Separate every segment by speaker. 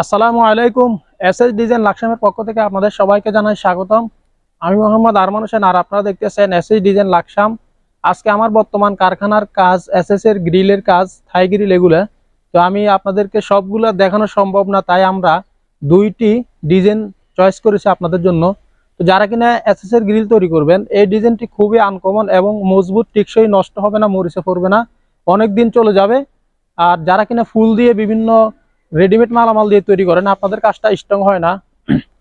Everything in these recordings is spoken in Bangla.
Speaker 1: আসসালামু আলাইকুম এস এস ডিজাইন লাকসামের পক্ষ থেকে আপনাদের সবাইকে জানাই স্বাগতম। আমি মোহাম্মদ আরমান হোসেন আর আপনারা দেখতেছেন এস এস ডিজাইন লাকসাম। আজকে আমার বর্তমান কারখানার কাজ এস এস এর গ্রিলের কাজ, থাই গ্রিল এগুলো। তো আমি আপনাদেরকে সবগুলো দেখানো সম্ভব না, তাই আমরা দুইটি ডিজাইন চয়েস করেছি আপনাদের জন্য। তো যারা কিনা এস এস এর গ্রিল তৈরি করবেন, এই ডিজাইনটি খুবই আনকমন এবং মজবুত, টিকসই নষ্ট হবে না, মরিচে পড়বে না। অনেক দিন চলে যাবে। আর যারা কিনা ফুল দিয়ে বিভিন্ন রেডিমেড মালামাল দিয়ে তৈরি করেন, আপনাদের কাজটা স্ট্রং হয় না।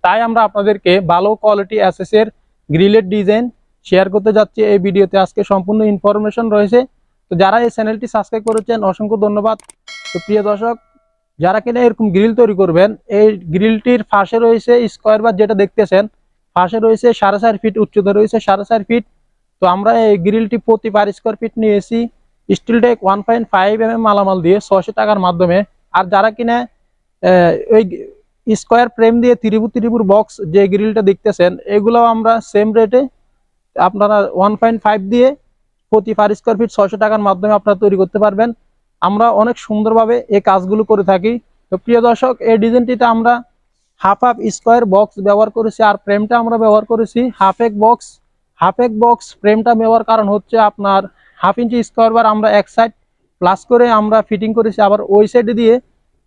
Speaker 1: তাই আমরা আপনাদেরকে ভালো কোয়ালিটি অ্যাসেস এর গ্রিলের ডিজাইন শেয়ার করতে যাচ্ছি। এই ভিডিওতে আজকে সম্পূর্ণ ইনফরমেশন রয়েছে। তো যারা এই চ্যানেলটি সাবস্ক্রাইব করেছেন, অসংখ্য ধন্যবাদ। তো প্রিয় দর্শক, যারা কিনা এরকম গ্রিল তৈরি করবেন, এই গ্রিলটির ফাঁসে রয়েছে স্কোয়ার বার যেটা দেখতেছেন। ফাঁসে রয়েছে সাড়ে চার ফিট উচ্চতা রয়েছে সাড়ে চার ফিট তো আমরা এই গ্রিলটি প্রতি পার স্কোয়ার ফিট নিয়েছি। Steel tech one point five M M মালামাল দিয়ে ছশো টাকার মাধ্যমে আর যারা কিনা ওই স্কোয়ার ফ্রেম দিয়ে ত্রিভুজ ত্রিভুজ বক্স যে গ্রিলটা দেখতেছেন এগুলো আমরা সেম রেটে আপনারা ওয়ান দিয়ে প্রতি পার স্কোয়ার ফিট ছয়শো টাকার মাধ্যমে আপনারা তৈরি করতে পারবেন। আমরা অনেক সুন্দরভাবে এই কাজগুলো করে থাকি। তো প্রিয় দর্শক, এই ডিজাইনটিতে আমরা হাফ হাফ স্কোয়ার বক্স ব্যবহার করেছি আর ফ্রেমটা আমরা ব্যবহার করেছি হাফ এক বক্স হাফ এক বক্স ফ্রেমটা ব্যবহার কারণ হচ্ছে আপনার হাফ ইঞ্চি স্কোয়ার বার আমরা এক সাইড প্লাস করে আমরা ফিটিং করেছি, আবার ওই সাইডে দিয়ে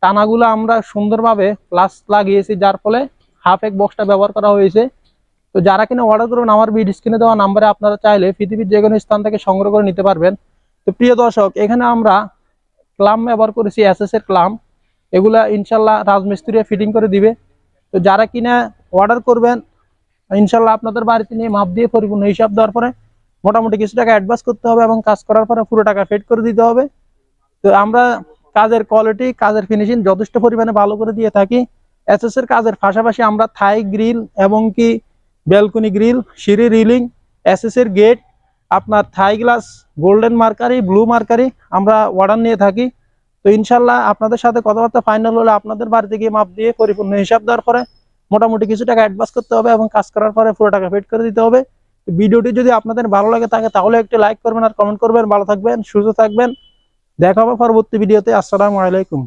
Speaker 1: টানাগুলো আমরা সুন্দরভাবে প্লাস লাগিয়েছি, যার ফলে হাফ এক বক্সটা ব্যবহার করা হয়েছে। তো যারা কিনা অর্ডার করবেন, আমার বিড স্ক্রিনে দেওয়া নাম্বারে আপনারা চাইলে পৃথিবীর যে কোনো স্থান থেকে সংগ্রহ করে নিতে পারবেন। তো প্রিয় দর্শক, এখানে আমরা ক্লাম ব্যবহার করেছি এস এর ক্লাম। এগুলা ইনশাল্লাহ রাজমিস্ত্রি ফিটিং করে দিবে। তো যারা কিনা অর্ডার করবেন, ইনশাল্লাহ আপনাদের বাড়িতে নিয়ে মাপ দিয়ে পরিপূর্ণ হিসাব দেওয়ার পরে মোটামুটি কিছু টাকা অ্যাডভান্স করতে হবে এবং কাজ করার পরে পুরো টাকা ফেড করে দিতে হবে। তো আমরা কাজের কোয়ালিটি কাজের ফিনিশিং যথেষ্ট পরিমাণে ভালো করে দিয়ে থাকি। এসএস এর কাজের পাশাপাশি আমরা থাই গ্রিল এবং কি ব্যালকনি গ্রিল সিঁড়ি রিলিং এসএস এর গেট আপনার Thai glass golden mercury blue mercury আমরা অর্ডার নিয়ে থাকি। তো ইনশাল্লাহ আপনাদের সাথে কথাবার্তা ফাইনাল হলে আপনাদের বাড়িতে গিয়ে মাপ দিয়ে পরিপূর্ণ হিসাব দেওয়ার পরে মোটামুটি কিছু টাকা অ্যাডভান্স করতে হবে এবং কাজ করার পরে পুরো টাকা পেড করে দিতে হবে। ভিডিওটি যদি আপনাদের ভালো লাগে থাকে তাহলে একটি লাইক করবেন আর কমেন্ট করবেন। ভালো থাকবেন, সুস্থ থাকবেন। দেখা হবে পরবর্তী ভিডিওতে। আসসালামু আলাইকুম।